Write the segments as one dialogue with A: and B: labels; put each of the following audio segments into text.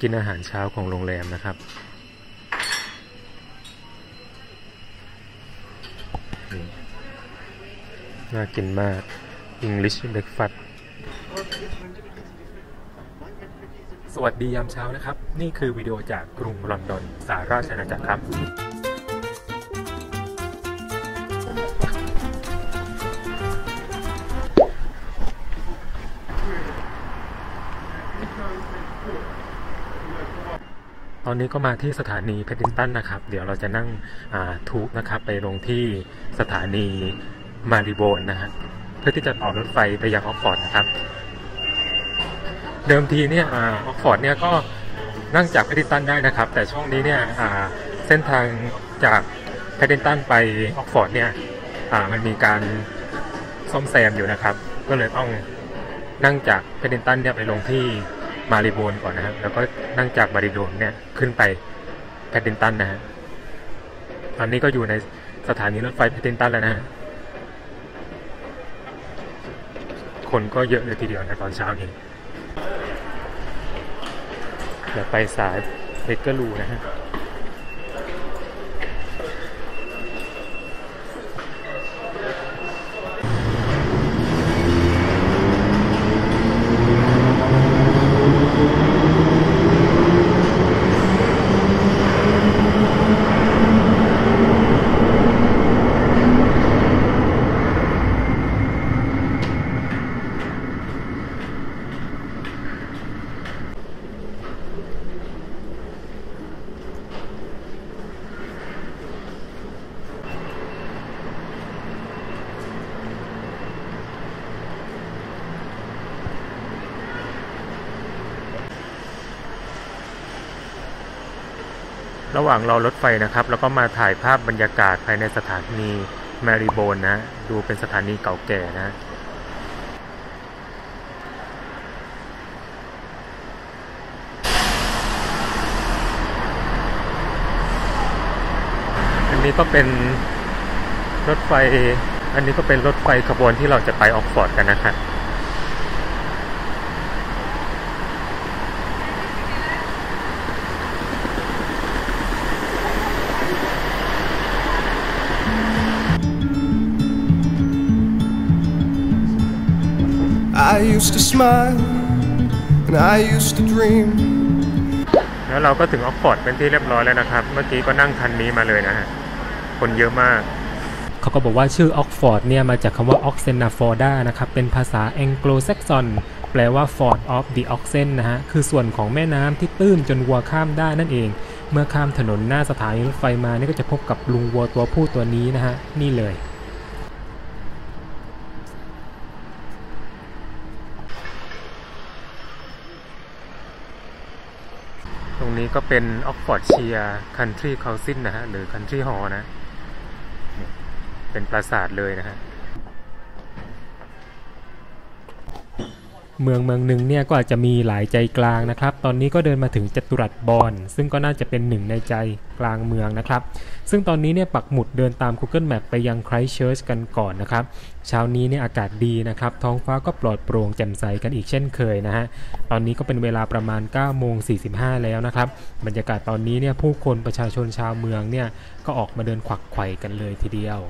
A: กินอาหารเช้าของโรงแรมนะครับ น่ากินมาก English breakfast สวัสดียามเช้านะครับ นี่คือวิดีโอจากกรุงลอนดอนสหราชอาณาจักรครับ ตอนนี้ก็มาที่สถานีแพดดิงตันนะครับ เดี๋ยวเราจะนั่ง Tube นะครับไปลงที่สถานี Marylebone นะฮะเพื่อที่จะต่อรถไฟไปยังออกซฟอร์ดนะครับ เดิมทีเนี่ยออกซฟอร์ดเนี่ยก็นั่งจากแพดดิงตันได้นะครับ แต่ช่วงนี้เนี่ยเส้นทางจากแพดดิงตันไปออกซฟอร์ดเนี่ยมันมีการซ่อมแซมอยู่นะครับ ก็เลยต้องนั่งจากแพดดิงตันเนี่ยไปลงที่ มาริโบนก่อนนะครับแล้วก็นั่งจากมาริโบนเนี่ยขึ้นไปแพดดินตันนะฮะตอนนี้ก็อยู่ในสถานีรถไฟแพดดินตันแล้วนะฮะคนก็เยอะเลยทีเดียวนะตอนเช้านี้เดี๋ยวไปสายเบเกอร์ลูนะฮะ ระหว่างรอรถไฟนะครับ แล้วก็มาถ่ายภาพบรรยากาศภายในสถานีแมริโบนนะ ดูเป็นสถานีเก่าแก่นะอันนี้ก็เป็นรถไฟ อันนี้ก็เป็นรถไฟขบวนที่เราจะไปออกฟอร์ดกันนะครับ
B: used to smile and I used to dream.
A: แล้วเราก็ถึงออกซฟอร์ดเป็นที่เรียบร้อยแล้วนะครับ เมื่อกี้ก็นั่งคันนี้มาเลยนะฮะ คนเยอะมาก เขาก็บอกว่าชื่อออกซฟอร์ดเนี่ยมาจากคำว่า Oxenaforda นะครับ เป็นภาษาแองโกลแซกซอนแปลว่า Ford of the Oxen นะฮะ คือส่วนของแม่น้ำที่ตื้นจนวัวข้ามได้นั่นเอง เมื่อข้ามถนนหน้าสถานีรถไฟมานี่ก็จะพบกับรูปวัวตัวผู้ตัวนี้นะฮะ นี่เลย ตรง นี้ก็เป็นออกฟอร์ดเชียคันทรีคาซินนะฮะ หรือคันทรีฮอนะนี่เป็นปราสาทเลยนะฮะ เมืองเมืองหนึ่งเนี่ยก็อาจจะมีหลายใจกลางนะครับ ตอนนี้ก็เดินมาถึงจัตุรัสบอนซึ่งก็น่าจะเป็นหนึ่งในใจกลางเมืองนะครับ ซึ่งตอนนี้เนี่ยปักหมุดเดินตาม Google Map ไปยังไครเชิร์ชกันก่อนนะครับ เช้านี้เนี่ยอากาศดีนะครับ ท้องฟ้าก็ปลอดโปร่งแจ่มใสกันอีกเช่นเคยนะฮะ ตอนนี้ก็เป็นเวลาประมาณ9โมง45 แล้วนะครับ บรรยากาศตอนนี้เนี่ยผู้คนประชาชนชาวเมืองเนี่ยก็ออกมาเดินขวักไขว่กันเลยทีเดียว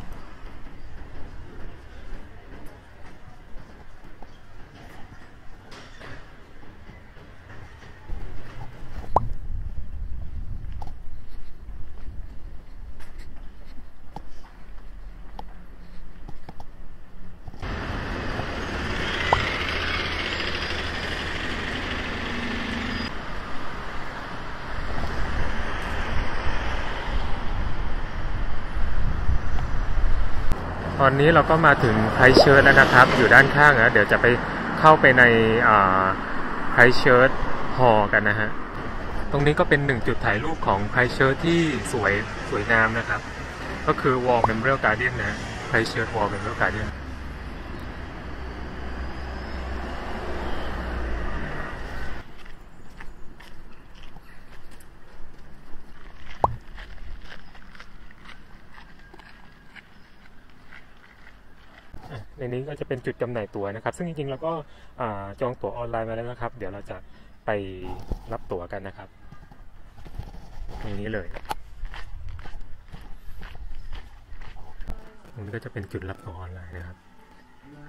A: ตอนนี้เราก็มาถึงไคเชิร์ตแล้วนะครับ อยู่ด้านข้างนะเดี๋ยวจะไปเข้าไปในไคเชิร์ตฮอกันนะฮะ ตรงนี้ก็เป็นหนึ่งจุดถ่ายรูปของไคเชิร์ตที่สวยสวยงามนะครับ ก็คือ War Memorial Garden นะ Christ Church War Memorial Garden จะเป็นจุดจำหน่ายตั๋วนะครับ ซึ่งจริงๆเราก็จองตั๋วออนไลน์มาแล้วนะครับ เดี๋ยวเราจะไปรับตั๋วกันนะครับตรงนี้เลยตรงนี้ก็จะเป็นจุดรับตั๋วออนไลน์นะครับ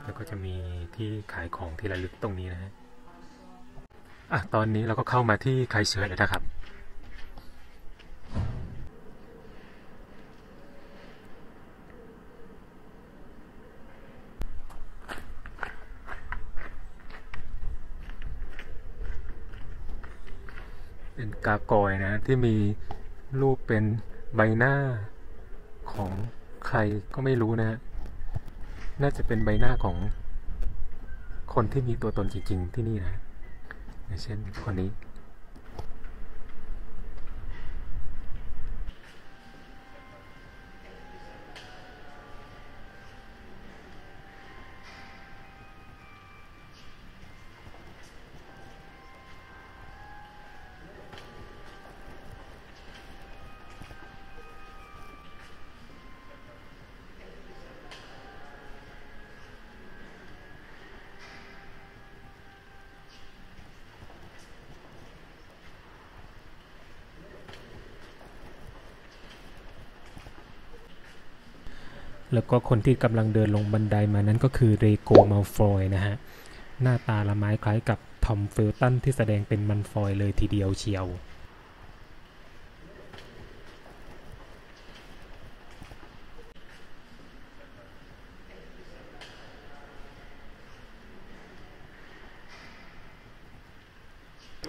A: แล้วก็จะมีที่ขายของที่ระลึกตรงนี้นะฮะอะตอนนี้เราก็เข้ามาที่ไคเชิร์แล้วนะครับ กากอยนะที่มีรูปเป็นใบหน้าของใครก็ไม่รู้นะฮะน่าจะเป็นใบหน้าของคนที่มีตัวตนจริง ๆ ที่นี่นะอย่างเช่นคนนี้ แล้วก็คนที่กำลังเดินลงบันไดมานั้นก็คือเรโกมัลฟอยนะฮะ หน้าตาละไม้คล้ายกับทอมเฟลตันที่แสดงเป็นมันฟอยเลยทีเดียวเชียว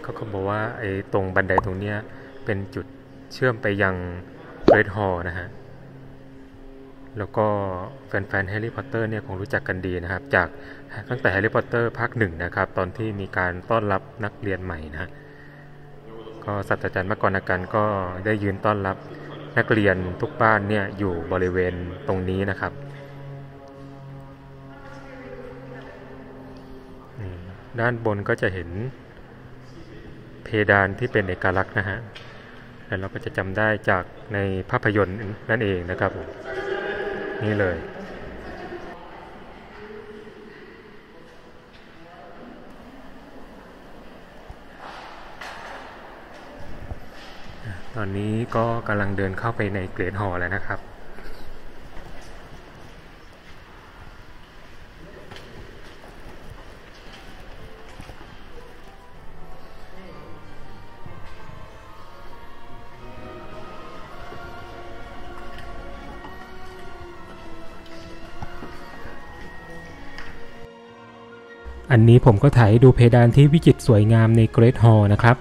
A: เขาก็บอกว่าไอ้ตรงบันไดตรงเนี้ยเป็นจุดเชื่อมไปยัง Great Hall นะฮะ แล้วก็แฟนๆแฮร์รี่พอตเตอร์เนี่ยคงรู้จักกันดีนะครับ จากตั้งแต่แฮร์รี่พอตเตอร์ภาคหนึ่งนะครับ ตอนที่มีการต้อนรับนักเรียนใหม่นะก็ศาสตราจารย์มักกอนนากัลก็ได้ยืนต้อนรับนักเรียนทุกบ้านเนี่ยอยู่บริเวณตรงนี้นะครับด้านบนก็จะเห็นเพดานที่เป็นเอกลักษณ์นะฮะแล้วเราก็จะจำได้จากในภาพยนตร์นั่นเองนะครับผม นี่เลย ตอนนี้ก็กำลังเดินเข้าไปในเกรดหอแล้วนะครับ อันนี้ผมก็ถ่ายดูเพดานที่วิจิตรสวยงามใน Great Hall นะครับ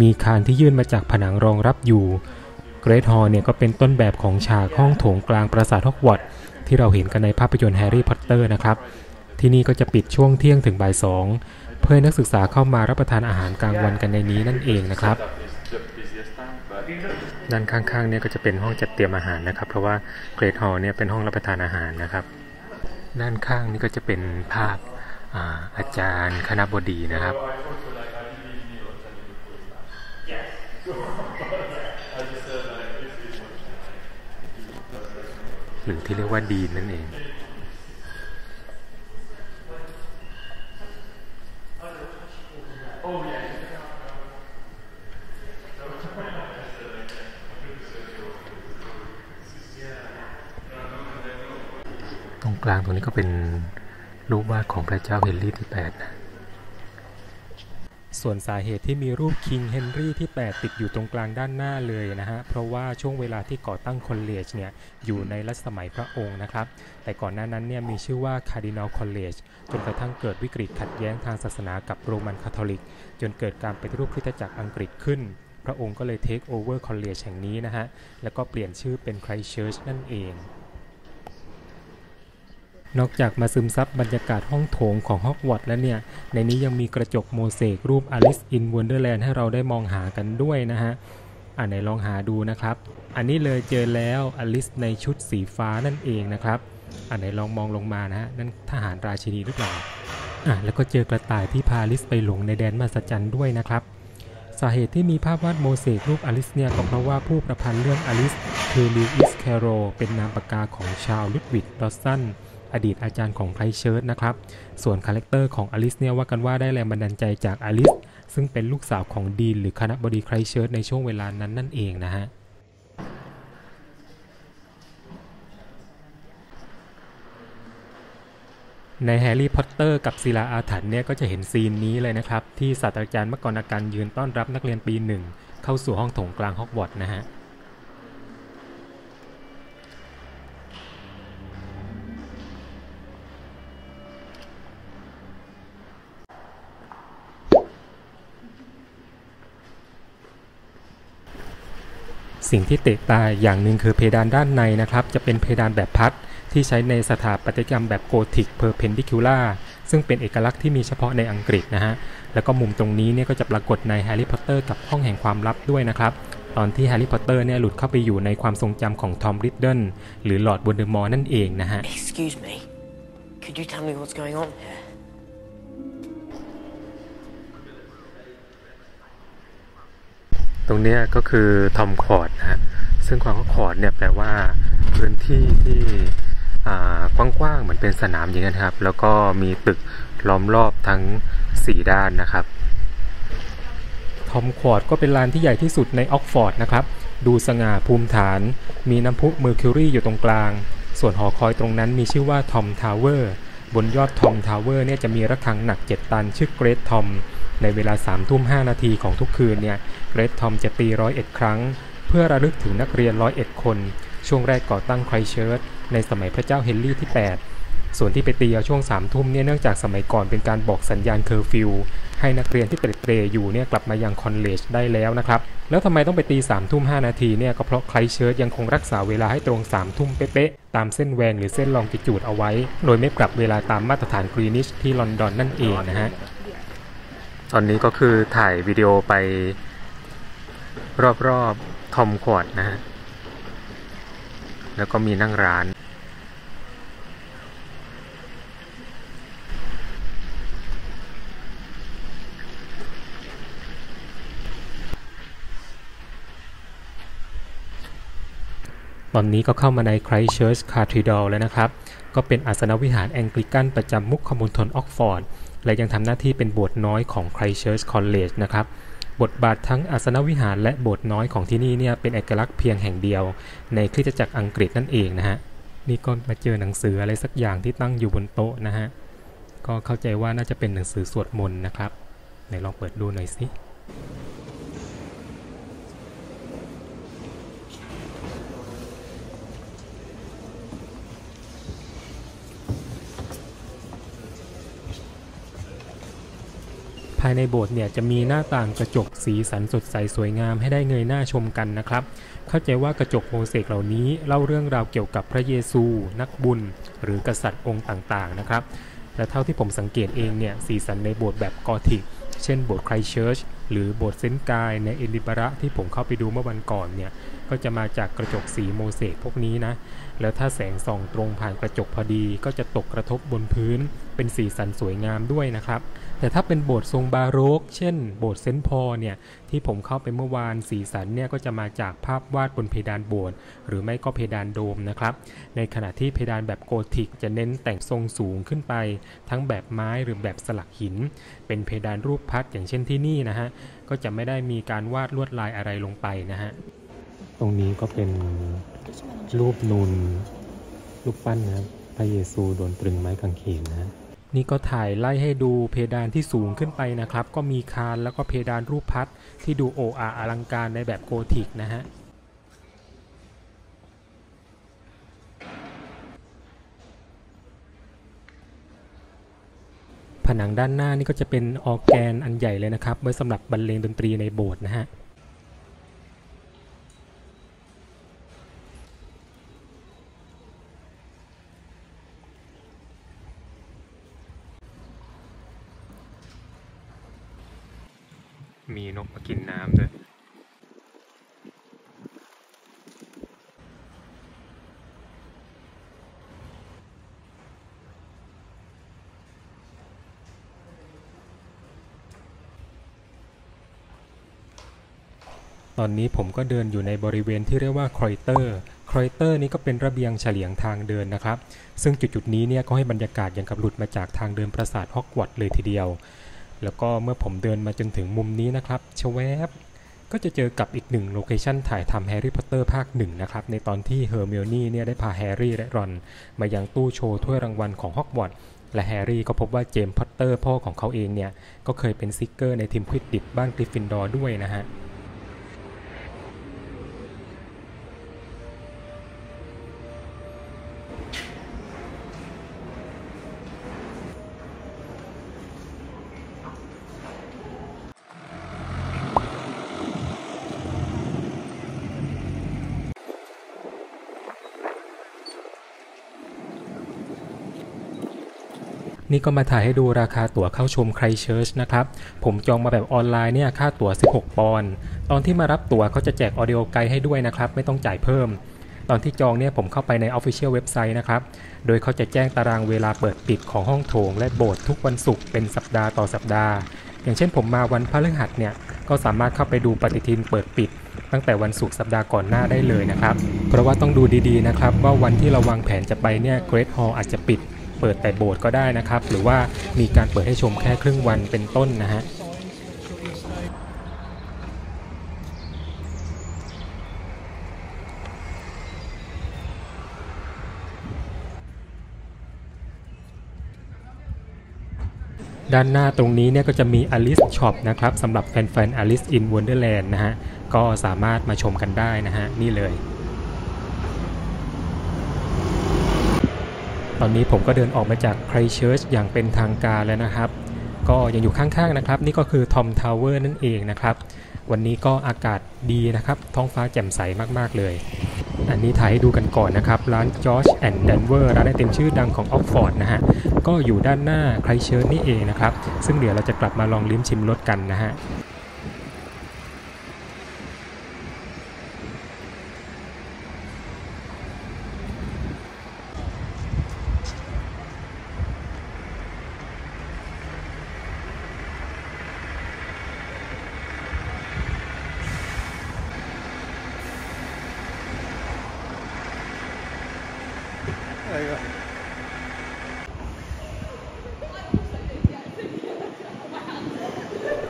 A: มีคานที่ยื่นมาจากผนังรองรับอยู่ Great Hall เนี่ยก็เป็นต้นแบบของฉากห้องโถงกลางปราสาทฮอกวอตส์ที่เราเห็นกันในภาพยนตร์แฮร์รี่พอตเตอร์นะครับ ที่นี่ก็จะปิดช่วงเที่ยงถึงบ่ายสองเพื่อนักศึกษาเข้ามารับประทานอาหารกลางวันกันในนี้นั่นเองนะครับด้านข้างๆเนี่ยก็จะเป็นห้องจัดเตรียมอาหารนะครับ เพราะว่า Great Hall เนี่ยเป็นห้องรับประทานอาหารนะครับ ด้านข้างนี่ก็จะเป็นภาพ อาจารย์คณะบดีนะครับ หรือที่เรียกว่าดีนนั่นเองตรงกลางตรงนี้ก็เป็น รูปวาดของพระเจ้าเฮนรี่ที่ 8 นะ ส่วนสาเหตุที่มีรูป King เฮนรี่ที่ 8 ติดอยู่ตรงกลางด้านหน้าเลยนะฮะ เพราะว่าช่วงเวลาที่ก่อตั้ง college เนี่ย อยู่ในรัชสมัยพระองค์นะครับ แต่ก่อนหน้านั้นเนี่ยมีชื่อว่า Cardinal College จนกระทั่งเกิดวิกฤตขัดแย้งทางศาสนากับโรมันคาทอลิก จนเกิดการปฏิรูปคริสตจักรอังกฤษขึ้นพระองค์ก็เลย take over college แห่งนี้นะฮะ แล้วก็เปลี่ยนชื่อเป็น Christ Church นั่นเอง นอกจากมาซึมซับบรรยากาศห้องโถงของฮอกวอตส์แล้วเนี่ย ในนี้ยังมีกระจกโมเสกรูป Alice in Wonderland ให้เราได้มองหากันด้วยนะฮะ อ่าไหนลองหาดูนะครับ อันนี้เลยเจอแล้วอลิสในชุดสีฟ้านั่นเองนะครับอันไหนลองมองลงมานะฮะ นั่นทหารราชินีหรือเปล่า อะแล้วก็เจอกระต่ายที่พาอลิสไปหลงในแดนมหัศจรรย์ด้วยนะครับ สาเหตุที่มีภาพวาดโมเสกรูปอลิสเนี่ยก็เพราะว่าผู้ประพันธ์เรื่องอลิสคือลิวอิสแคโรเป็นนามปากกาของชาวลุดวิดดอสซัน อดีตอาจารย์ของไครสต์เชิร์ชนะครับ ส่วนคาแรคเตอร์ของอลิสเนี่ยว่ากันว่าได้แรงบันดาลใจจากอลิสซึ่งเป็นลูกสาวของ dean หรือคณบดีไครสต์เชิร์ชในช่วงเวลานั้นนั่นเองนะฮะในแฮร์รี่พอตเตอร์กับศิลาอาถรรพ์เนี่ยก็จะเห็น scene นี้เลยนะครับ ที่ศาสตราจารย์มักกอนนากัลยืนต้อนรับนักเรียนปีหนึ่งเข้าสู่ห้องโถงกลางฮอกวอตส์นะฮะ สิ่งที่เตะตาอย่างหนึ่งคือเพดานด้านในนะครับ จะเป็นเพดานแบบพัดที่ใช้ในสถาปัตยกรรมแบบ Gothic Perpendicular ซึ่งเป็นเอกลักษณ์ที่มีเฉพาะในอังกฤษนะฮะ แล้วก็มุมตรงนี้เนี่ยก็จะปรากฏในแฮร์รี่พอตเตอร์กับห้องแห่งความลับด้วยนะครับ ตอนที่แฮร์รี่พอตเตอร์เนี่ยหลุดเข้าไปอยู่ในความทรงจำของทอมริดเดิลหรือหลอร์ดบนเดอร์มอร์นั่นเองนะฮะ
C: Excuse me. Could you tell me what's going on here?
A: ตรงนี้ก็คือ Tom Quad นะฮะซึ่งคำว่า quad เนี่ยแปลว่าพื้นที่ที่กว้างๆเหมือนเป็นสนามอย่างนี้นะครับ แล้วก็มีตึกล้อมรอบทั้ง 4 ด้านนะครับ Tom Quad ก็เป็นลานที่ใหญ่ที่สุดในออกซฟอร์ดนะครับ ดูสง่าภูมิฐาน มีน้ำพุเมอร์คิวรีอยู่ตรงกลาง ส่วนหอคอยตรงนั้นมีชื่อว่า Tom Tower บนยอด Tom Tower เนี่ยจะมีระฆังหนัก 7 ตันชื่อ Great Tom ในเวลา3ทุ่ม5นาทีของทุกคืนเนี่ย Great Tom จะตีร้อยเอ็ดครั้ง เพื่อระลึกถึงนักเรียนร้อยเอ็ดคน ช่วงแรกก่อตั้งไครสต์เชิร์ชในสมัยพระเจ้าเฮนรี่ที่ 8 ส่วนที่ไปตีเอาช่วง3ามทุ่มเนี่ยเนื่องจากสมัยก่อนเป็นการบอกสัญญาณเคอร์ฟิวให้นักเรียนที่เตร็ดเตร่อยู่เนี่ยกลับมายัง college ได้แล้วนะครับ แล้วทำไมต้องไปตี3ามทุ่ม5นาทีเนี่ยก็เพราะไครสต์เชิร์ชยังคงรักษาเวลาให้ตรง3ามทุ่มเป๊ะๆตามเส้นแวงหรือเส้นลองจิจูดเอาไว้ โดยไม่ปรับเวลาตามมาตรฐานกรีนิชที่ลอนดอนนั่นเองนะฮะตอนนี้ก็คือถ่ายวิดีโอไป รอบๆทอมควอดนะฮะ แล้วก็มีนั่งร้าน ตอนนี้ก็เข้ามาใน Christchurch Cathedral แล้วนะครับ ก็เป็นอาสนวิหารแองกลิกันประจำมุขมณฑลออกฟอร์ด และยังทำหน้าที่เป็นโบสถ์น้อยของ Christchurch College นะครับ บทบาททั้งอาสนวิหารและโบสถ์น้อยของที่นี่เนี่ยเป็นเอกลักษณ์เพียงแห่งเดียว ในคริสตจักรอังกฤษนั่นเองนะฮะนี่ก็มาเจอหนังสืออะไรสักอย่างที่ตั้งอยู่บนโต๊ะนะฮะก็เข้าใจว่าน่าจะเป็นหนังสือสวดมนต์นะครับไหนลองเปิดดูหน่อยสิภายในโบสถ์เนี่ยจะมีหน้าต่างกระจกสีสันสดใสสวยงามให้ได้เงยหน้าชมกันนะครับ เข้าใจว่ากระจกโมเสกเหล่านี้เล่าเรื่องราวเกี่ยวกับพระเยซู นักบุญ หรือกษัตริย์องค์ต่างๆนะครับและเท่าที่ผมสังเกตเองเนี่ยสีสันในโบสถ์แบบกอธิกเช่นโบสถ์ไครสต์เชิร์ชหรือโบสถ์เซนต์ไจลส์ในเอดินบะระที่ผมเข้าไปดูเมื่อวันก่อนเนี่ยก็จะมาจากกระจกสีโมเสกพวกนี้นะ แล้วถ้าแสงส่องตรงผ่านกระจกพอดี ก็จะตกกระทบบนพื้น เป็นสีสันสวยงามด้วยนะครับ แต่ถ้าเป็นโบสถ์ทรงบาโรก เช่น โบสถ์เซนต์พอเนี่ยที่ผมเข้าไปเมื่อวานสีสันเนี่ยก็จะมาจากภาพวาดบนเพดานโบสถ์หรือไม่ก็เพดานโดมนะครับในขณะที่เพดานแบบโกธิก จะเน้นแต่งทรงสูงขึ้นไป ทั้งแบบไม้หรือแบบสลักหิน เป็นเพดานรูปพัดอย่างเช่นที่นี่นะฮะก็จะไม่ได้มีการวาดลวดลายอะไรลงไปนะฮะตรงนี้ก็เป็นรูปนูนรูปปั้นนะพระเยซูโดนตรึงไม้กางเขนนะ นี่ก็ถ่ายไล่ให้ดูเพดานที่สูงขึ้นไปนะครับ ก็มีคานแล้วก็เพดานรูปพัดที่ดูโอ้อาอลังการในแบบโกธิกนะฮะผนังด้านหน้านี่ก็จะเป็นออแกนอันใหญ่เลยนะครับไว้สำหรับบรรเลงดนตรีในโบสถ์นะฮะ กมากินน้ำด้วยตอนนี้ผมก็เดินอยู่ในบริเวณที่เรียกว่าครอยเตอร์ ครอยเตอร์นี้ก็เป็นระเบียงเฉลียงทางเดินนะครับ ซึ่งจุดๆนี้เนี่ยก็ให้บรรยากาศอย่างกับหลุดมาจากทางเดินปราสาทฮอกวอตส์เลยทีเดียว แล้วก็เมื่อผมเดินมาจนถึงมุมนี้นะครับชแวบก็จะเจอกับอีกหนึ่ง location ถ่ายทำแฮร์รี่พอตเตอร์ภาคหนึ่งนะครับ ในตอนที่เฮอร์ไมโอนี่เนี่ยได้พาแฮร์รี่และรอน มายังตู้โชว์ถ้วยรางวัลของฮอกวอตส์และแฮร์รี่ก็พบว่าเจมส์พอตเตอร์พ่อของเขาเองเนี่ย ก็เคยเป็น seeker ในทีมควิดดิชบ้านกริฟฟินดอร์ด้วยนะฮะ นี่ก็มาถ่ายให้ดูราคาตั๋วเข้าชมไครเชิร์ชนะครับ ผมจองมาแบบออนไลน์เนี่ยค่าตั๋ว 16 ปอนด์ตอนที่มารับตั๋วเขาจะแจกออดิโอไกด์ให้ด้วยนะครับ ไม่ต้องจ่ายเพิ่ม ตอนที่จองเนี่ยผมเข้าไปใน Official เว็บไซต์นะครับ โดยเขาจะแจ้งตารางเวลาเปิดปิดของห้องโถง และโบสถ์ทุกวันศุกร์เป็นสัปดาห์ต่อสัปดาห์ อย่างเช่นผมมาวันพฤหัสเนี่ยก็สามารถเข้าไปดูปฏิทินเปิดปิด ตั้งแต่วันศุกร์สัปดาห์ก่อนหน้าได้เลยนะครับ เพราะว่าต้องดูดีๆนะครับว่าวันที่เราวางแผนจะไปเนี่ยเกรทฮอลอาจจะปิด เปิดแต่โบสถ์ก็ได้นะครับ หรือว่ามีการเปิดให้ชมแค่ครึ่งวันเป็นต้นนะฮะด้านหน้าตรงนี้เนี่ยก็จะมี Alice Shop นะครับสำหรับแฟนๆ Alice in Wonderland นะฮะ ก็สามารถมาชมกันได้นะฮะ นี่เลย ตอนนี้ผมก็เดินออกมาจากไครสต์เชิร์ชอย่างเป็นทางการแล้วนะครับ ก็ยังอยู่ข้างๆนะครับ นี่ก็คือ Tom Tower นั่นเองนะครับ วันนี้ก็อากาศดีนะครับ ท้องฟ้าแจ่มใสมากๆเลย อันนี้ถ่ายให้ดูกันก่อนนะครับ ร้าน George and Danver ร้านไอติมชื่อดังของออกซฟอร์ดนะฮะ ก็อยู่ด้านหน้าไครสต์เชิร์ชนี่เองนะครับ ซึ่งเดี๋ยวเราจะกลับมาลองลิ้มชิมรสกันนะฮะ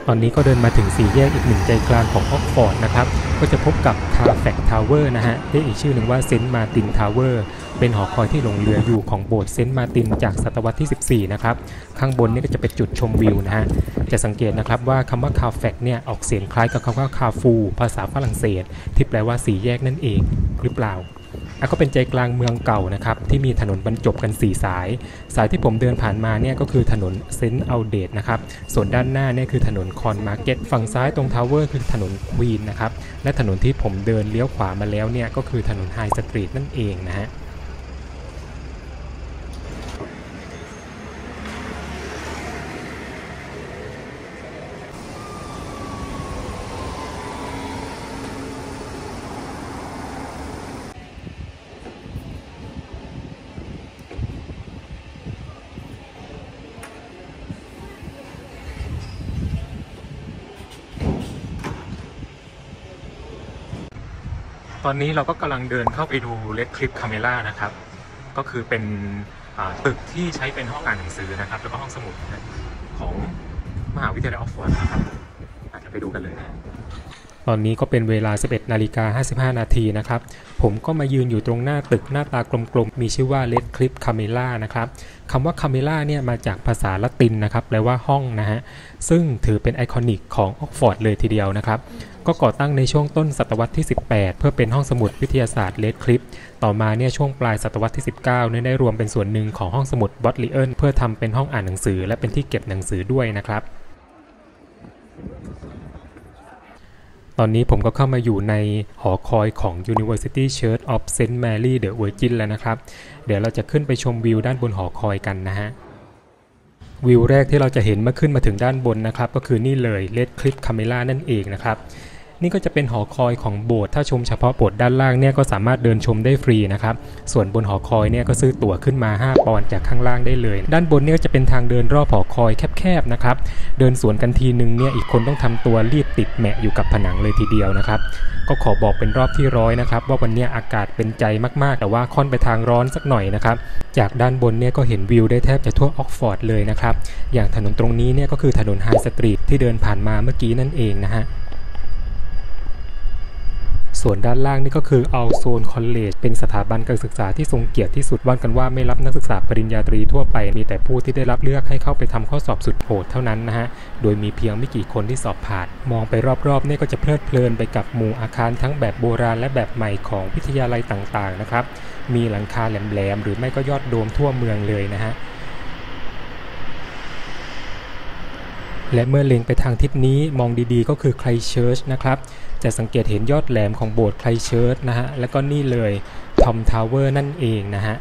A: ตอนนี้ก็เดินมาถึงสี่แยกอีกหนึ่งใจกลางของออกซฟอร์ดนะครับ ก็จะพบกับ Carfax Tower นะฮะเรียกอีกชื่อหนึ่งว่า St. Martin's Tower เป็นหอคอยที่หลงเหลืออยู่ของโบสถ์เซนต์มาตินจากศตวรรษที่ 14 นะครับ ข้างบนนี่ก็จะเป็นจุดชมวิวนะฮะ จะสังเกตนะครับว่าคำว่า Carfax เนี่ยออกเสียงคล้ายกับคำว่าคาฟู ภาษาฝรั่งเศส ที่แปลว่าสี่แยกนั่นเองหรือเปล่า ก็เป็นใจกลางเมืองเก่านะครับที่มีถนนบรรจบกัน 4 สาย สายที่ผมเดินผ่านมาเนี่ยก็คือถนน St. Aldate's นะครับส่วนด้านหน้าเนี่ยคือถนน Cornmarket ฝั่งซ้ายตรง tower คือถนน Queen นะครับและถนนที่ผมเดินเลี้ยวขวามาแล้วเนี่ยก็คือถนน High Street นั่นเองนะฮะ ตอนนี้เราก็กำลังเดินเข้าไปดู Radcliffe Camera นะครับ ก็คือเป็นตึกที่ใช้เป็นห้องอ่านหนังสือนะครับ แล้วก็ห้องสมุดของมหาวิทยาลัยออกซฟอร์ดนะครับอาจจะไปดูกันเลยนะตอนนี้ก็เป็นเวลา 11 นาฬิกา 55 นาทีนะครับ ผมก็มายืนอยู่ตรงหน้าตึกหน้าตากลมๆ มีชื่อว่า Radcliffe Camera นะครับคำว่า Camera เนี่ยมาจากภาษาละตินนะครับ แปลว่าห้องนะฮะ ซึ่งถือเป็น iconic ของออกซฟอร์ดเลยทีเดียวนะครับ ก็ก่อตั้งในช่วงต้นศตวรรษที่ 18 เพื่อเป็นห้องสมุดวิทยาศาสตร์ Radcliffe ต่อมาเนี่ยช่วงปลายศตวรรษที่ 19เนี่ยได้รวมเป็นส่วนหนึ่งของห้องสมุด Bodleian เพื่อทำเป็นห้องอ่านหนังสือ และเป็นที่เก็บหนังสือด้วยนะครับตอนนี้ผมก็เข้ามาอยู่ในหอคอยของ University Church of St. Mary the Virgin แล้วนะครับ เดี๋ยวเราจะขึ้นไปชมวิวด้านบนหอคอยกันนะฮะ วิวแรกที่เราจะเห็นเมื่อขึ้นมาถึงด้านบนนะครับ ก็คือนี่เลย Radcliffe Camera นั่นเองนะครับ นี่ก็จะเป็นหอคอยของโบสถ์ถ้าชมเฉพาะโบสถ์ด้านล่างเนี่ยก็สามารถเดินชมได้ฟรีนะครับ ส่วนบนหอคอยเนี่ยก็ซื้อตั๋วขึ้นมา 5 ปอนด์จากข้างล่างได้เลย ด้านบนเนี่ยก็จะเป็นทางเดินรอบหอคอยแคบๆนะครับ เดินสวนกันทีนึงเนี่ยอีกคนต้องทำตัวลีบติดแหมะอยู่กับผนังเลยทีเดียวนะครับ ก็ขอบอกเป็นรอบที่ร้อยนะครับว่าวันนี้อากาศเป็นใจมากๆ แต่ว่าค่อนไปทางร้อนสักหน่อยนะครับจากด้านบนเนี่ยก็เห็นวิวได้แทบจะทั่วออกซฟอร์ดเลยนะครับอย่างถนนตรงนี้เนี่ยก็คือถนน High Street ที่เดินผ่านมาเมื่อกี้นั่นเองนะฮะ ส่วนด้านล่างนี่ก็คือเอาโซนคอลเลจเป็นสถาบันการศึกษาที่ทรงเกียรติที่สุดว่ากันว่าไม่รับนักศึกษาปริญญาตรีทั่วไป มีแต่ผู้ที่ได้รับเลือกให้เข้าไปทำข้อสอบสุดโหดเท่านั้นนะฮะ โดยมีเพียงไม่กี่คนที่สอบผ่าน มองไปรอบๆนี่ก็จะเพลิดเพลินไปกับหมู่อาคารทั้งแบบโบราณและแบบใหม่ของวิทยาลัยต่างๆนะครับ มีหลังคาแหลมๆหรือไม่ก็ยอดโดมทั่วเมืองเลยนะฮะ และเมื่อเล็งไปทางทิศนี้มองดีๆ ก็คือไครเชิร์ชนะครับ จะสังเกตเห็นยอดแหลมของโบสถ์ไครสต์เชิร์ชนะฮะ แล้วก็นี่เลย Tom Tower นั่นเองนะฮะ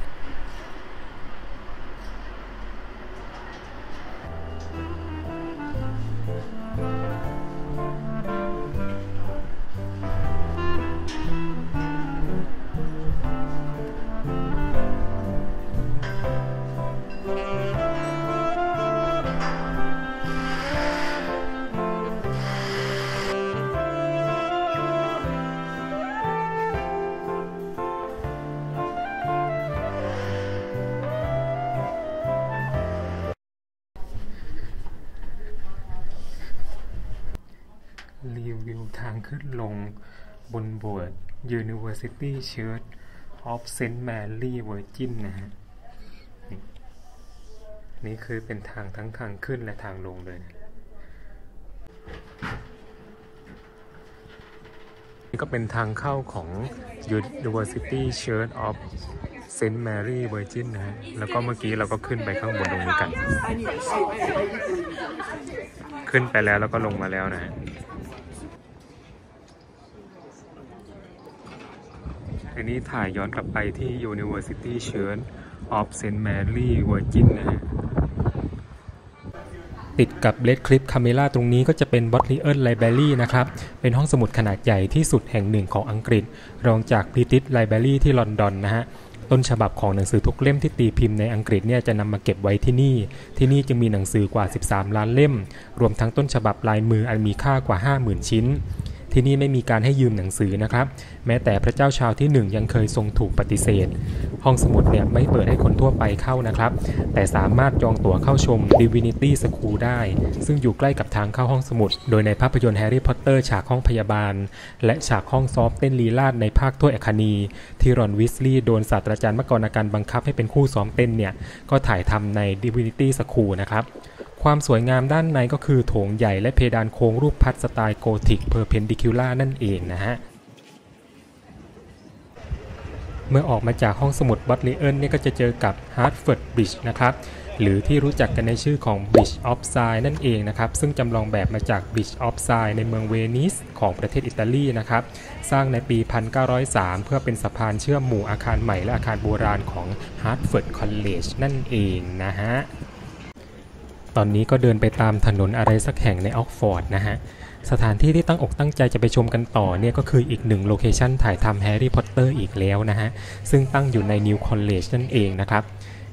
A: University Church of St. Mary Virgin นะฮะนี่คือเป็นทางทั้งทางขึ้นและทางลงเลยนะนี่ก็เป็นทางเข้าของ University Church of St. Mary Virgin นะฮะ แล้วก็เมื่อกี้เราก็ขึ้นไปข้างบนตรงนี้กัน ขึ้นไปแล้วแล้วก็ลงมาแล้วนะฮะ ทีนี้ถ่ายย้อนกลับไปที่ University Church of St. Mary Virgin นะฮะติดกับเลดคลิปคาเมล่าตรงนี้ก็จะเป็น b o t l i e r Library นะครับ เป็นห้องสมุดขนาดใหญ่ที่สุดแห่งหนึ่งของอังกฤษ รองจาก British Library ที่ลอนดอนนะฮะ ต้นฉบับของหนังสือทุกเล่มที่ตีพิมพ์ในอังกฤษเนี่ยจะนำมาเก็บไว้ที่นี่ ที่นี่จึงมีหนังสือกว่า 13 ล้านเล่ม รวมทั้งต้นฉบับลายมืออันมีค่ากว่า 50,000 ชิ้น ที่นี่ไม่มีการให้ยืมหนังสือนะครับ แม้แต่พระเจ้าชาร์ลส์ที่หนึ่งยังเคยทรงถูกปฏิเสธ ห้องสมุดเนี่ยไม่เปิดให้คนทั่วไปเข้านะครับ แต่สามารถจองตั๋วเข้าชม Divinity School ได้ ซึ่งอยู่ใกล้กับทางเข้าห้องสมุด โดยในภาพยนตร์แฮร์รี่พอตเตอร์ฉากห้องพยาบาล และฉากห้องซ้อมเต้นลีลาดในภาคถ้วยอัคนี ที่รอนวีสลีย์โดนศาสตราจารย์มักกอนนากัลบังคับให้เป็นคู่ซ้อมเต้นเนี่ยก็ถ่ายทำใน Divinity School นะครับ ความสวยงามด้านในก็คือโถงใหญ่และเพดานโค้งรูปพัดสไตล์โกธิก Perpendicular นั่นเองนะฮะ เมื่อออกมาจากห้องสมุดบอดเลียนเนี่ยก็จะเจอกับ Hertford Bridge นะครับ หรือที่รู้จักกันในชื่อของ Bridge of Sighs นั่นเองนะครับ ซึ่งจำลองแบบมาจาก Bridge of Sighs ในเมืองเวนิสของประเทศอิตาลีนะครับ สร้างในปี 1903 เพื่อเป็นสะพานเชื่อมหมู่อาคารใหม่และอาคารโบราณของ Hertford College นั่นเองนะฮะ ตอนนี้ก็เดินไปตามถนนอะไรสักแห่งในออกซฟอร์ดนะฮะ สถานที่ที่ตั้งอกตั้งใจจะไปชมกันต่อเนี่ยก็คืออีกหนึ่ง location ถ่ายทำแฮร์รี่พอตเตอร์อีกแล้วนะฮะ ซึ่งตั้งอยู่ใน New College นั่นเองนะครับ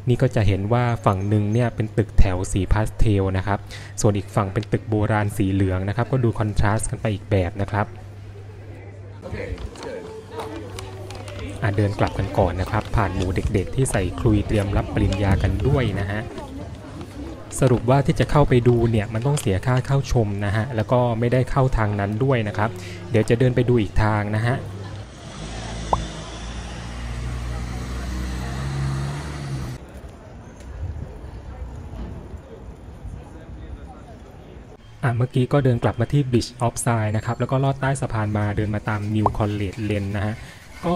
A: นี่ก็จะเห็นว่าฝั่งหนึ่งเนี่ยเป็นตึกแถวสีพาสเทลนะครับ ส่วนอีกฝั่งเป็นตึกโบราณสีเหลืองนะครับ ก็ดู contrast กันไปอีกแบบนะครับอะเดินกลับกันก่อนนะครับ ผ่านหมู่เด็กๆ ที่ใส่คลุยเตรียมรับปริญญากันด้วยนะฮะ สรุปว่าที่จะเข้าไปดูเนี่ยมันต้องเสียค่าเข้าชมนะฮะแล้วก็ไม่ได้เข้าทางนั้นด้วยนะครับ เดี๋ยวจะเดินไปดูอีกทางนะฮะอะเมื่อกี้ก็เดินกลับมาที่ Bridge of Sighs นะครับ แล้วก็ลอดใต้สะพานมาเดินมาตาม New College Lane นะฮะ ก็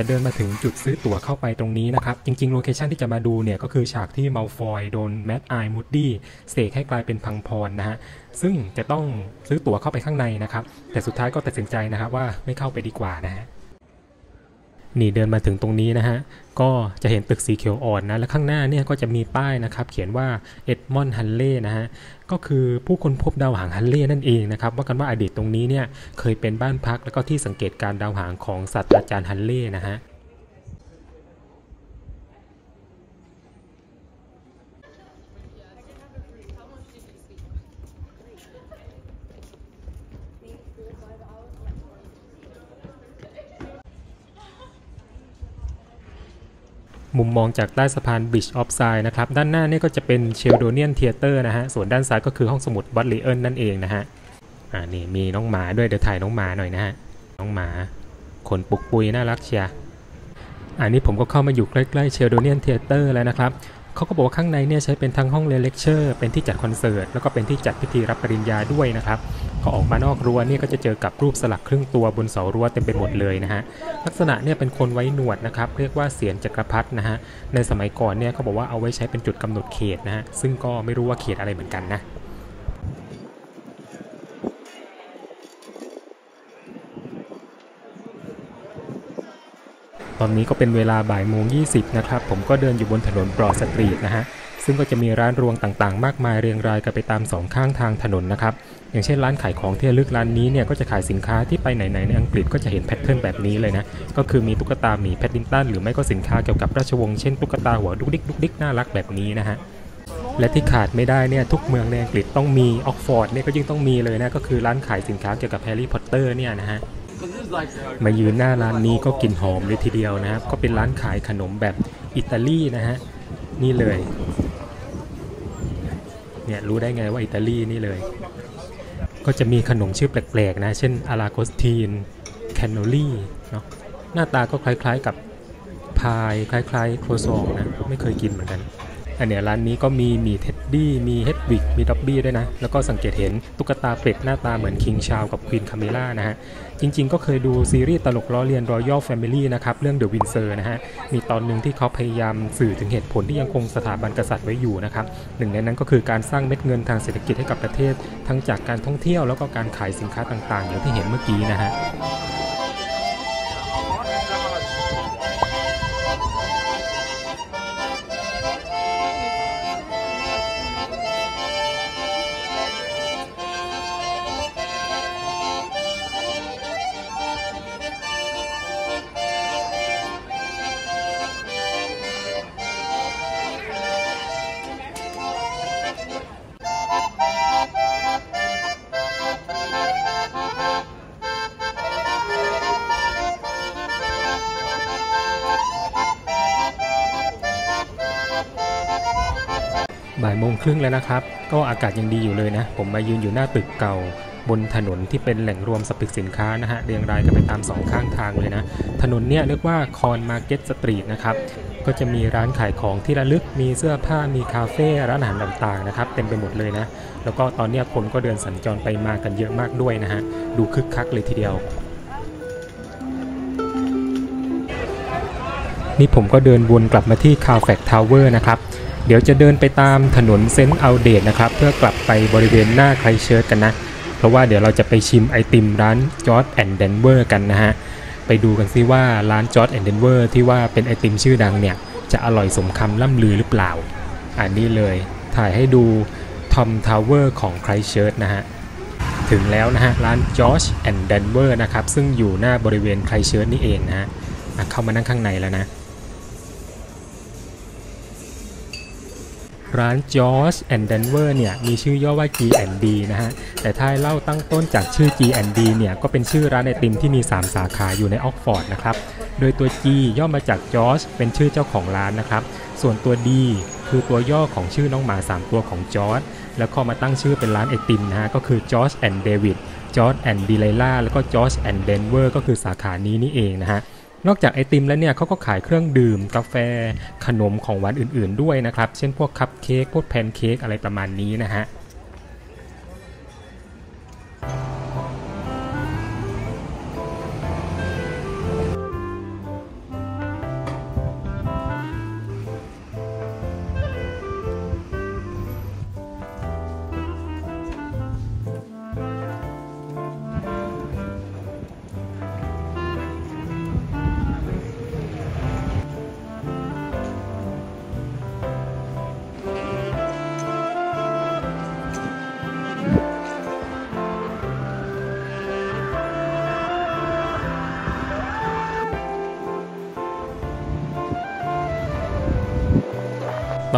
A: จะเดินมาถึงจุดซื้อตั๋วเข้าไปตรงนี้นะครับ จริงๆ โลเคชันที่จะมาดูเนี่ย ก็คือฉากที่มัลฟอยโดนแมดไอมูดดี้เสกให้กลายเป็นพังพรนะฮะ ซึ่งจะต้องซื้อตั๋วเข้าไปข้างในนะครับ แต่สุดท้ายก็ตัดสินใจนะครับว่าไม่เข้าไปดีกว่านะฮะนี่เดินมาถึงตรงนี้นะฮะ ก็จะเห็นตึกสีเขียวอ่อนนะ และข้างหน้าเนี่ยก็จะมีป้ายนะครับ เขียนว่าเอ็ดมอนด์ฮันเล่นะฮะ ก็คือผู้คนพบดาวหางฮันเล่นั่นเองนะครับว่ากันว่าอดีตตรงนี้เนี่ยเคยเป็นบ้านพักแล้วก็ที่สังเกตการดาวหางของศาสตราจารย์ฮัลเลย์นะฮะ มุมมองจากใต้สะพาน Bridge of Sighs นะครับ ด้านหน้านี่ก็จะเป็น Sheldonian Theatre นะฮะ ส่วนด้านซ้ายก็คือห้องสมุดบอดเลียนนั่นเองนะฮะ อ่านี่มีน้องหมาด้วยเดี๋ยวถ่ายน้องหมาหน่อยนะฮะ น้องหมาขนปุกปุยน่ารักเชียอันนี้ผมก็เข้ามาอยู่ใกล้ๆ Sheldonian Theatre แล้วนะครับเขาก็บอกว่าข้างในเนี่ยใช้เป็นทั้งห้องเรียนเลคเชอร์ เป็นที่จัดคอนเสิร์ต แล้วก็เป็นที่จัดพิธีรับปริญญาด้วยนะครับ พอออกมานอกรั้วเนี่ยก็จะเจอกับรูปสลักครึ่งตัวบนเสารั้วเต็มไปหมดเลยนะฮะลักษณะเนี่ยเป็นคนไว้หนวดนะครับเรียกว่าเศียรจักรพรรดินะฮะในสมัยก่อนเนี่ยเขาบอกว่าเอาไว้ใช้เป็นจุดกำหนดเขตนะฮะซึ่งก็ไม่รู้ว่าเขตอะไรเหมือนกันนะตอนนี้ก็เป็นเวลาบ่ายโมง20นะครับผมก็เดินอยู่บนถนน Broad Street นะฮะซึ่งก็จะมีร้านรวงต่างๆ มากมายเรียงรายกันไปตามสองข้างทางถนนนะครับ อย่างเช่นร้านขายของที่ระลึกร้านนี้เนี่ยก็จะขายสินค้าที่ไปไหนๆในอังกฤษก็จะเห็น pattern แบบนี้เลยนะ ก็คือมีตุ๊กตาหมีแพดดิงตันหรือไม่ก็สินค้าเกี่ยวกับราชวงศ์เช่นตุ๊กตาหัวดุกดิกดุกดิกน่ารักแบบนี้นะฮะและที่ขาดไม่ได้เนี่ยทุกเมืองในอังกฤษต้องมีออกซฟอร์ดเนี่ยก็ยิ่งต้องมีเลยนะก็คือร้านขายสินค้าเกี่ยวกับแฮร์รี่พอตเตอร์เนี่ยนะฮะมายืนหน้าร้านนี้ก็กลิ่นหอมเลยทีเดียวนะครับก็เป็นร้านขายขนมแบบอิตาลีนะฮะนี่เลยเนี่ยรู้ได้ไงว่าอิตาลีนี่เลย ก็จะมีขนมชื่อแปลกๆนะ เช่น Aragostine Cannoli เนาะหน้าตาก็คล้ายๆกับพายคล้ายๆ ครัวซองนะ ไม่เคยกินเหมือนกัน อันเนี้ยร้านนี้ก็มีมีเท็ดดี้มีเฮดวิกมีด็อบบี้ด้วยนะ แล้วก็สังเกตเห็นตุ๊กตาเป็ดหน้าตาเหมือน King Charles กับ Queen Camilla นะฮะ จริงๆ ก็เคยดูซีรีส์ตลกล้อเลียน Royal Family นะครับ เรื่อง The Windsor นะฮะ มีตอนหนึ่งที่เขาพยายามสื่อถึงเหตุผลที่ยังคงสถาบันกษัตริย์ไว้อยู่นะครับ หนึ่งในนั้นก็คือการสร้างเม็ดเงินทางเศรษฐกิจให้กับประเทศ ทั้งจากการท่องเที่ยวแล้วก็การขายสินค้าต่างๆอย่างที่เห็นเมื่อกี้นะฮะ ครึ่งแล้วนะครับ ก็อากาศยังดีอยู่เลยนะ ผมมายืนอยู่หน้าตึกเก่าบนถนนที่เป็นแหล่งรวมสรรพสินค้านะฮะเรียงรายกันไปตามสองข้างทางเลยนะ ถนนเนี่ยเรียกว่า Cornmarket Street นะครับ ก็จะมีร้านขายของที่ระลึก มีเสื้อผ้า มีคาเฟ่ ร้านอาหารต่างๆนะครับ เต็มไปหมดเลยนะ แล้วก็ตอนเนี้ยคนก็เดินสัญจรไปมากันเยอะมากด้วยนะฮะ ดูคึกคักเลยทีเดียว นี่ผมก็เดินวนกลับมาที่ Carfax Tower นะครับ เดี๋ยวจะเดินไปตามถนน St Aldate's นะครับ เพื่อกลับไปบริเวณหน้า Christ Church กันนะ เพราะว่าเดี๋ยวเราจะไปชิมไอติมร้าน George and Danver กันนะฮะ ไปดูกันซิว่าร้าน George and Danver ที่ว่าเป็นไอติมชื่อดังเนี่ย จะอร่อยสมคำล่ำลือหรือเปล่า อันนี้เลยถ่ายให้ดู Tom Tower ของ Christ Church นะฮะถึงแล้วนะฮะ ร้าน George and Danver นะครับ ซึ่งอยู่หน้าบริเวณ Christ Church นี่เองนะฮะเข้ามานั่งข้างในแล้วนะ ร้าน George and Denver เนี่ยมีชื่อย่อว่า G&D นะฮะ แต่ถ้าเล่าตั้งต้นจากชื่อ G&D เนี่ยก็เป็นชื่อร้านไอติมที่มี 3 สาขาอยู่ในออกฟอร์ดนะครับ โดยตัว G ย่อมาจาก George เป็นชื่อเจ้าของร้านนะครับ ส่วนตัว D คือตัวย่อของชื่อน้องหมา 3 ตัวของ George แล้วก็มาตั้งชื่อเป็นร้านไอติมนะฮะก็คือ George and David George and Delilah แล้วก็ George and Denver ก็คือสาขานี้นี่เองนะฮะ นอกจากไอติมแล้วเนี่ยเขาก็ขายเครื่องดื่ม กาแฟ ขนมของหวานอื่น ๆ ด้วยนะครับ เช่นพวกคัพเค้กพวกแพนเค้กอะไรประมาณนี้นะฮะ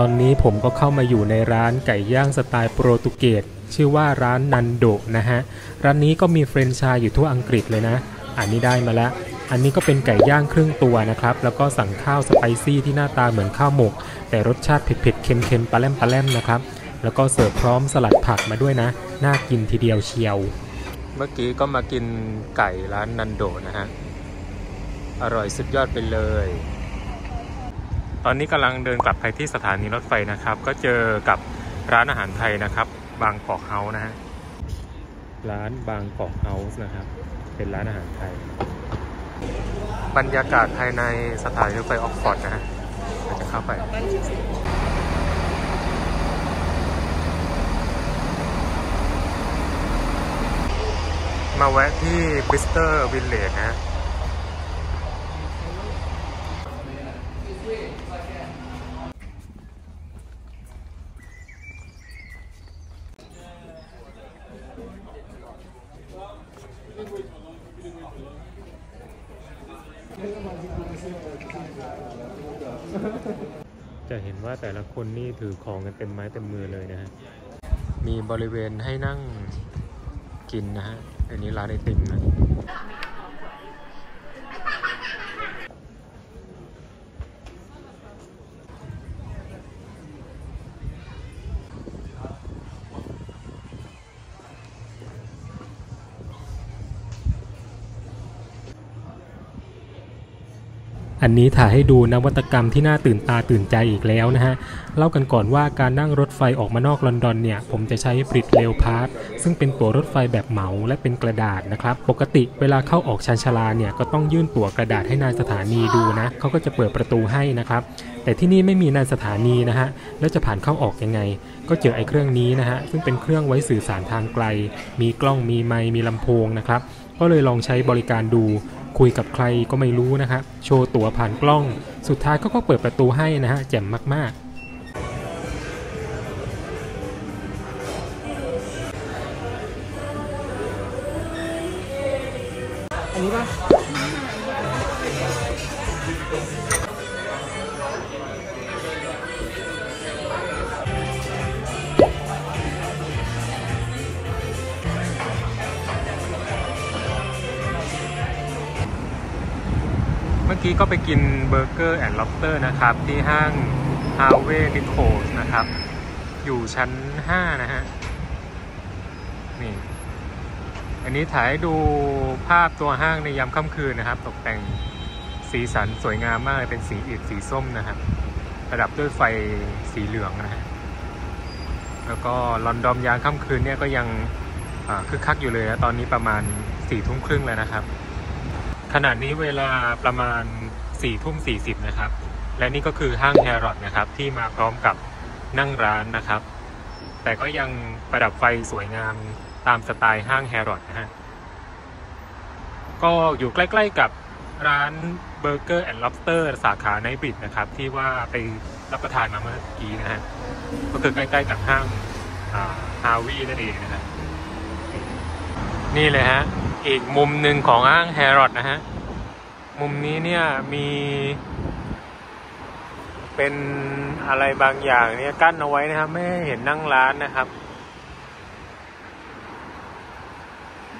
A: อนนี้ผมก็เข้ามาอยู่ในร้านไก่ย่างสไตล์โปรตุเกสชื่อว่าร้านนันโดนะฮะ ร้านนี้ก็มีเฟรนไชส์อยู่ทั่วอังกฤษเลยนะ อันนี้ได้มาแล้ว อันนี้ก็เป็นไก่ย่างครึ่งตัวนะครับ แล้วก็สั่งข้าวสไปซี่ที่หน้าตาเหมือนข้าวหมก แต่รสชาติเผ็ดๆ เค็มๆ ปลาแลมปลาแลมนะครับ แล้วก็เสิร์ฟพร้อมสลัดผักมาด้วยนะ น่ากินทีเดียวเชียว เมื่อกี้ก็มากินไก่ร้านนันโดนะฮะ อร่อยสุดยอดไปเลย ตอนนี้กำลังเดินกลับไปที่สถานีรถไฟนะครับ ก็เจอกับร้านอาหารไทยนะครับ Bangkok House นะฮะร้าน Bangkok House นะครับ เป็นร้านอาหารไทย บรรยากาศภายในสถานีรถไฟออกซฟอร์ดนะฮะเราจะเข้าไปมาแวะที่ Bicester Village นะฮะเห็นว่าแต่ละ คนนี่ถือของกันเต็มไม้เต็มมือเลยนะฮะ มีบริเวณให้นั่งกินนะฮะ อันนี้ร้านไอติมนะ อันนี้ถ่ายให้ดูนวัตกรรมที่น่าตื่นตาตื่นใจอีกแล้วนะฮะ เล่ากันก่อนว่าการนั่งรถไฟออกมานอกลอนดอนเนี่ย ผมจะใช้บริดเรลพาสซึ่งเป็นตั๋วรถไฟแบบเหมาและเป็นกระดาษนะครับ ปกติเวลาเข้าออกชานชาลาเนี่ย ก็ต้องยื่นตั๋วกระดาษให้นายสถานีดูนะเขาก็จะเปิดประตูให้นะครับ แต่ที่นี่ไม่มีนายสถานีนะฮะ แล้วจะผ่านเข้าออกยังไง ก็เจอไอ้เครื่องนี้นะฮะ ซึ่งเป็นเครื่องไว้สื่อสารทางไกล มีกล้อง มีไมค์ มีลำโพงนะครับ ก็เลยลองใช้บริการดู คุยกับใครก็ไม่รู้นะครับโชว์ตั๋วผ่านกล้อง สุดท้ายก็เปิดประตูให้นะฮะแจ่มมาก เมื่อกี้ก็ไปกิน Burger & Lobster นะครับ ที่ห้าง Harvey Nichols นะครับ อยู่ชั้น 5 นะฮะ นี่ อันนี้ถ่ายดูภาพตัวห้างในยามค่ำคืนนะครับ ตกแต่งสีสันสวยงามมากเป็นสีอิฐสีส้มนะครับประดับด้วยไฟสีเหลืองนะฮะแล้วก็ลอนดอนยามค่ำคืนเนี่ยก็ยังคึกคักอยู่เลยนะตอนนี้ประมาณสี่ทุ่มครึ่งแล้วนะครับ ขณะนี้เวลาประมาณสี่ทุ่มสี่สิบนะครับ และนี่ก็คือห้างแฮร์รอดนะครับ ที่มาพร้อมกับนั่งร้านนะครับ แต่ก็ยังประดับไฟสวยงามตามสไตล์ห้างแฮร์รอดนะฮะก็อยู่ใกล้ๆกับร้าน Burger & Lobster สาขา Knightsbridge นะครับ ที่ว่าไปรับประทานมาเมื่อกี้นะฮะก็คือใกล้ๆกับห้างฮาวีนั่นเองนะฮะนี่เลยฮะ อีกมุมหนึ่งของห้างแฮร์รอดนะฮะ มุมนี้เนี่ยมี เป็นอะไรบางอย่างเนี่ยกั้นเอาไว้นะครับ ไม่ให้เห็นนั่งร้านนะครับ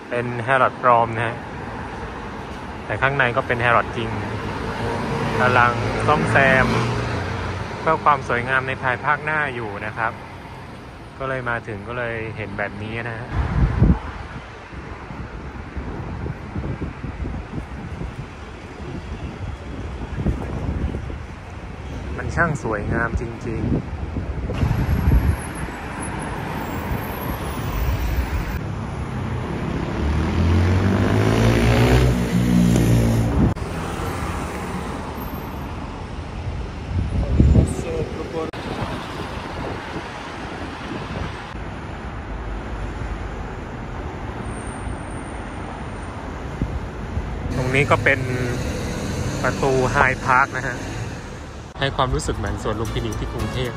A: เป็นแฮร์รอดปลอมนะฮะ แต่ข้างในก็เป็นแฮร์รอดจริงกำลังซ่อมแซม เพื่อความสวยงามในภายภาคหน้าอยู่นะครับ ก็เลยมาถึงก็เลยเห็นแบบนี้นะฮะ ช่างสวยงามจริงๆตรงนี้ก็เป็นประตูไฮพาร์คนะฮะ ให้ความรู้สึกเหมือนสวนลุมพินีที่กรุงเทพ